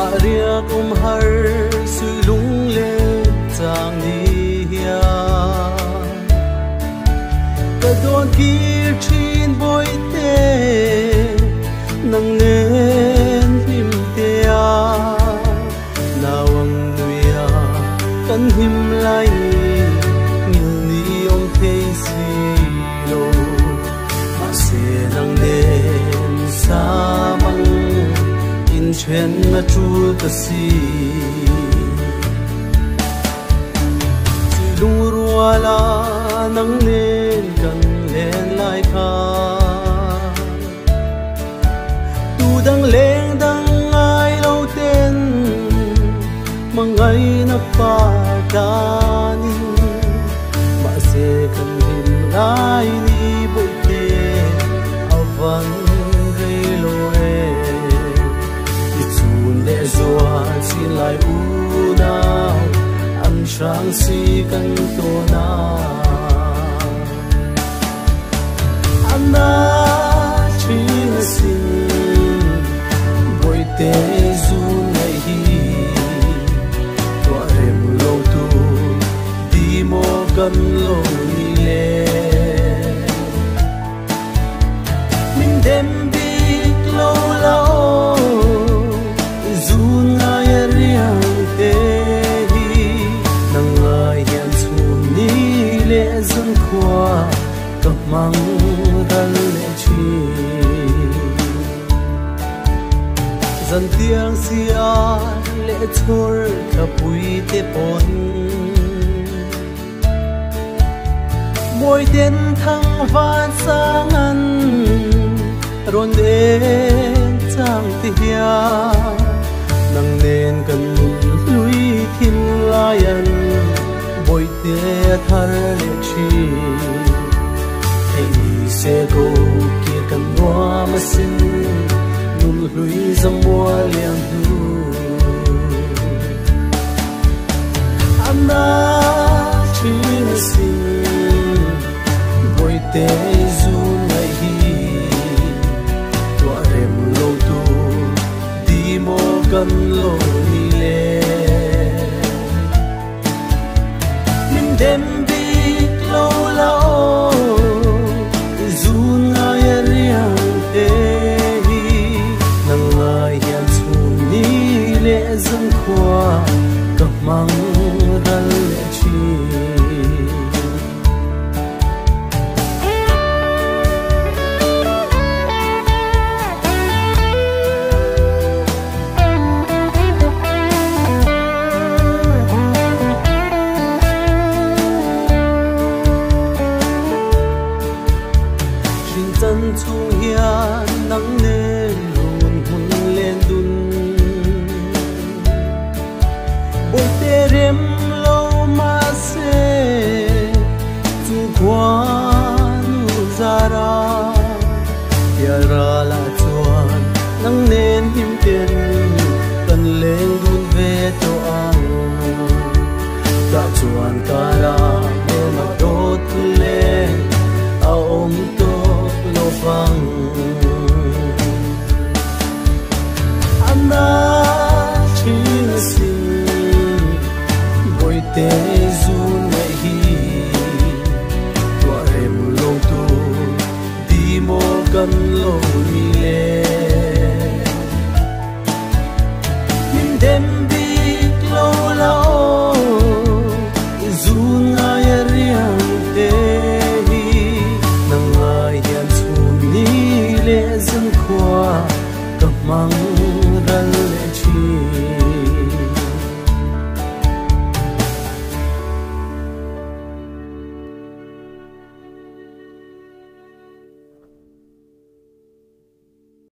um har sui lung le chang ni hia ka don ki chin boy te nang nen him te a nawang nuya kan him chuyện mà na ta si si lung ruala nang nên cần lên lại kha tu đang lên, đang ai lâu tên, Mà ngày nắp pa trang si kan to na. Anna chin sin boi te zu nei hi. Tua rem lo tu di mo kan lo ni le min dem bi lo la ka mang lệ le chi dần tiếng xia lệ chur ka bụi tê bồn môi tên thăng van sang ăn rôn đến trang te hia nang nên cần lùi thiên lai ăn bồi tê thar lệ chi Hãy sẽ go kia cần hoa mà xin nul hlui zamwa liang hu Anna chin sin boy te zu ngai hi. Tỏa rem lâu tu, đi mo kan nắng thâu hia nắng lên hồn hồn lên đun. Ôi tê rem lâu mà se tu qua nu ra, ya ra là chuan nắng lên him tiền cần lên đun về to ang ta chuan ta ra mặc mà đốt lên ao ông 风。忙碌。